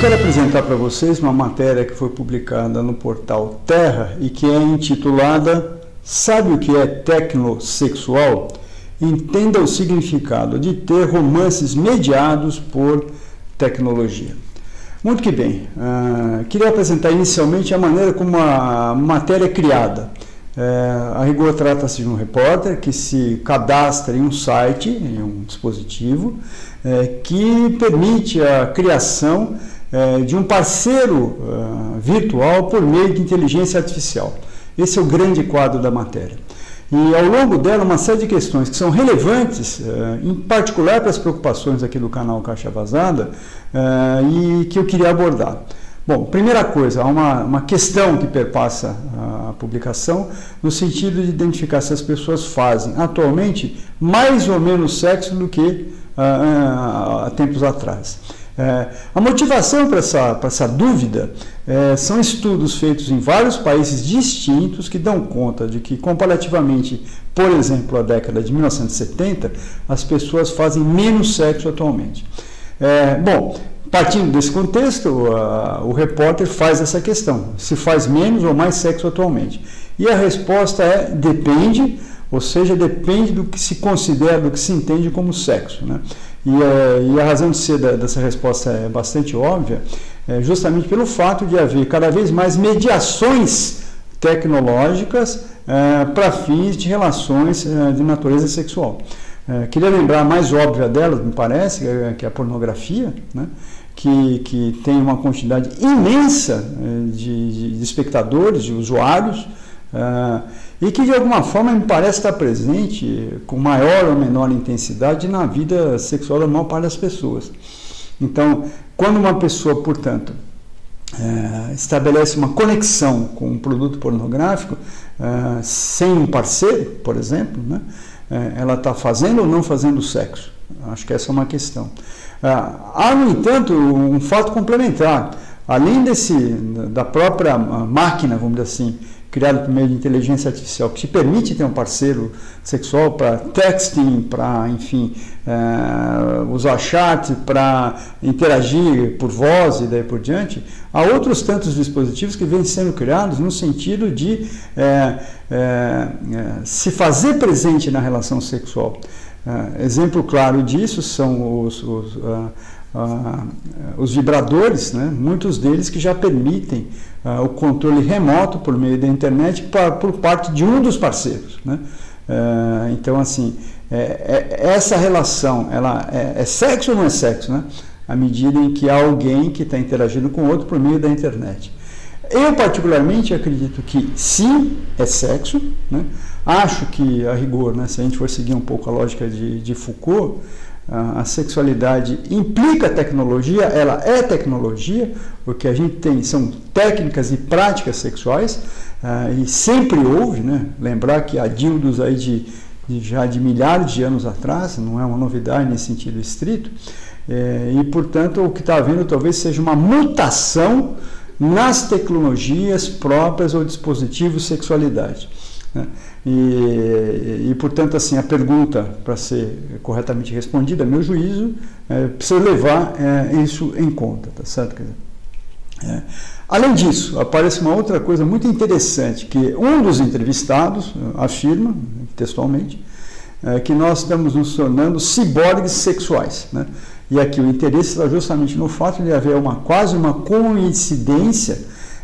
quero apresentar para vocês uma matéria que foi publicada no portal Terra e que é intitulada Sabe o que é tecnosexual? Entenda o significado de ter romances mediados por tecnologia. Muito que bem, uh, queria apresentar inicialmente a maneira como a matéria é criada. Uh, a rigor trata-se de um repórter que se cadastra em um site, em um dispositivo, uh, que permite a criação é, de um parceiro uh, virtual por meio de inteligência artificial. Esse é o grande quadro da matéria. E ao longo dela, uma série de questões que são relevantes, uh, em particular para as preocupações aqui do canal Caixa Vazada, e que eu queria abordar. Bom, primeira coisa, há uma, uma questão que perpassa a publicação, no sentido de identificar se as pessoas fazem atualmente mais ou menos sexo do que há tempos atrás. É, a motivação para essa, essa dúvida é, são estudos feitos em vários países distintos que dão conta de que, comparativamente, por exemplo, a década de 1970, as pessoas fazem menos sexo atualmente. É, bom, partindo desse contexto, a, o repórter faz essa questão: se faz menos ou mais sexo atualmente? E a resposta é depende, ou seja, depende do que se considera, do que se entende como sexo. Né? E, é, e, a razão de ser da, dessa resposta é bastante óbvia, é justamente pelo fato de haver cada vez mais mediações tecnológicas é, para fins de relações é, de natureza sexual. É, queria lembrar a mais óbvia delas, me parece, é, que é a pornografia, né? que, que tem uma quantidade imensa de, de, de espectadores, de usuários, Uh, e que de alguma forma me parece estar presente com maior ou menor intensidade na vida sexual da maior parte das pessoas. Então, quando uma pessoa, portanto, uh, estabelece uma conexão com um produto pornográfico uh, sem um parceiro, por exemplo, né, ela está fazendo ou não fazendo sexo? Acho que essa é uma questão. há, no entanto, um fato complementar. Além desse, da própria máquina, vamos dizer assim, criado por meio de inteligência artificial, que te permite ter um parceiro sexual para texting, para, enfim, é, usar chat, para interagir por voz e daí por diante, há outros tantos dispositivos que vêm sendo criados no sentido de é, é, se fazer presente na relação sexual. exemplo claro disso são os, os ah, os vibradores, né, muitos deles que já permitem ah, o controle remoto por meio da internet pra, por parte de um dos parceiros. Né? Ah, então, assim, é, é, essa relação, ela é, é, sexo ou não é sexo? Né? À medida em que há alguém que está interagindo com outro por meio da internet. Eu, particularmente, acredito que sim, é sexo. Né? Acho que, a rigor, né, se a gente for seguir um pouco a lógica de, de Foucault, a sexualidade implica tecnologia, ela é tecnologia, o que a gente tem são técnicas e práticas sexuais, uh, e sempre houve, né? lembrar que há dildos aí de, de, já de milhares de anos atrás, não é uma novidade nesse sentido estrito, é, e portanto o que está havendo talvez seja uma mutação nas tecnologias próprias ou dispositivos sexualidade. Né? E, e, portanto, assim, a pergunta, para ser corretamente respondida, meu juízo, é, precisa levar é, isso em conta, tá certo? Dizer, é. Além disso, aparece uma outra coisa muito interessante, que um dos entrevistados afirma, textualmente, é, que nós estamos nos tornando ciborgues sexuais. Né? E aqui o interesse está justamente no fato de haver uma, quase uma coincidência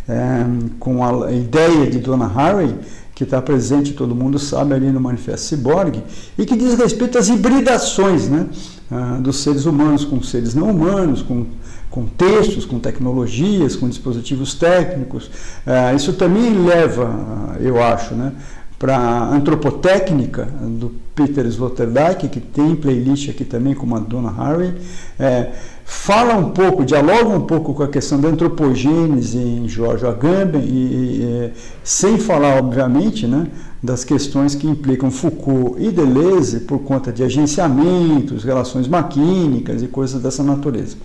é, com a ideia de Donna Haraway que está presente, todo mundo sabe, ali no Manifesto Cyborg, e que diz respeito às hibridações né, ah, dos seres humanos com seres não humanos, com, com textos, com tecnologias, com dispositivos técnicos. Ah, isso também leva, eu acho, né, para a antropotécnica do Peter Sloterdijk, que tem playlist aqui também com a Donna Harvey, é, fala um pouco, dialoga um pouco com a questão da antropogênese em George Agamben, e, e, sem falar, obviamente, né, das questões que implicam Foucault e Deleuze por conta de agenciamentos, relações maquínicas e coisas dessa natureza.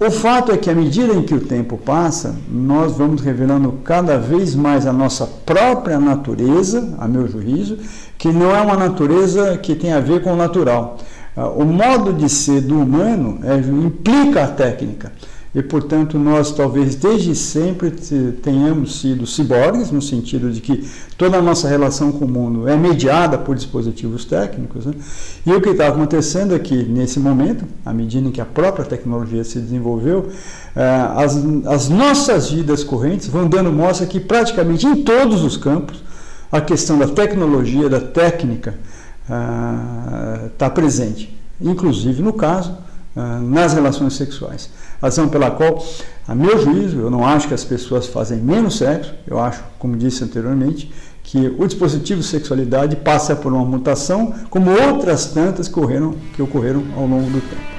O fato é que, à medida em que o tempo passa, nós vamos revelando cada vez mais a nossa própria natureza, a meu juízo, que não é uma natureza que tem a ver com o natural. O modo de ser do humano é, implica a técnica. e, portanto, nós talvez desde sempre tenhamos sido ciborgues, no sentido de que toda a nossa relação com o mundo é mediada por dispositivos técnicos. Né? E o que está acontecendo é que, nesse momento, à medida que a própria tecnologia se desenvolveu, eh, as, as nossas vidas correntes vão dando mostra que praticamente em todos os campos a questão da tecnologia, da técnica, está ah, presente, inclusive no caso ah, nas relações sexuais. Razão pela qual, a meu juízo, eu não acho que as pessoas fazem menos sexo, eu acho, como disse anteriormente, que o dispositivo sexualidade passa por uma mutação, como outras tantas que ocorreram, que ocorreram ao longo do tempo.